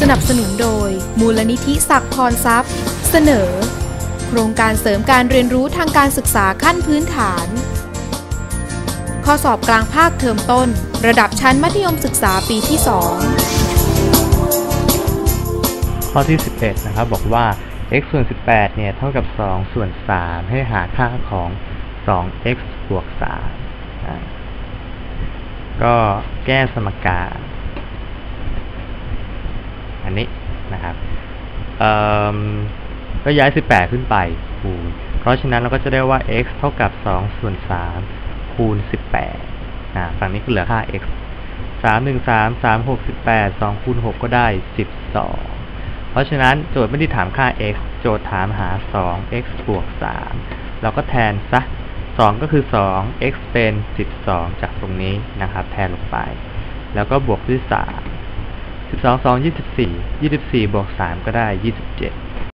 สนับสนุนโดย มูลนิธิศักพรทรัพย์ เสนอ โครงการเสริมการเรียนรู้ทางการศึกษาขั้นพื้นฐาน ข้อสอบกลางภาคเทอมต้น ระดับชั้นมัธยมศึกษาปีที่ 2 ข้อที่ 11 นะครับ บอกว่า x ส่วน 18 เนี่ย เท่ากับ 2 ส่วน 3 ให้หาค่าของ 2x บวก3ก็แก้สมการ นนี้นะครับก็ย้าย 18 ขึ้นไปคูณ เพราะฉะนั้นเราก็จะได้ว่า x เท่ากับ 2 ส่วน 3 คูณ 18อ่าฝั่งนี้ก็เหลือค่า x 3 1 3 3 6 18 2 คูณ 6 ก็ได้ 12 เพราะฉะนั้นโจทย์ไม่ได้ถามค่า x โจทย์ถามหา 2x บวก 3 เราก็แทนซะ 2 ก็คือ 2 x เป็น 12 จากตรงนี้นะครับ แทนลงไป แล้วก็บวกด้วย 3 12 2 24 24บวก3ก็ได้27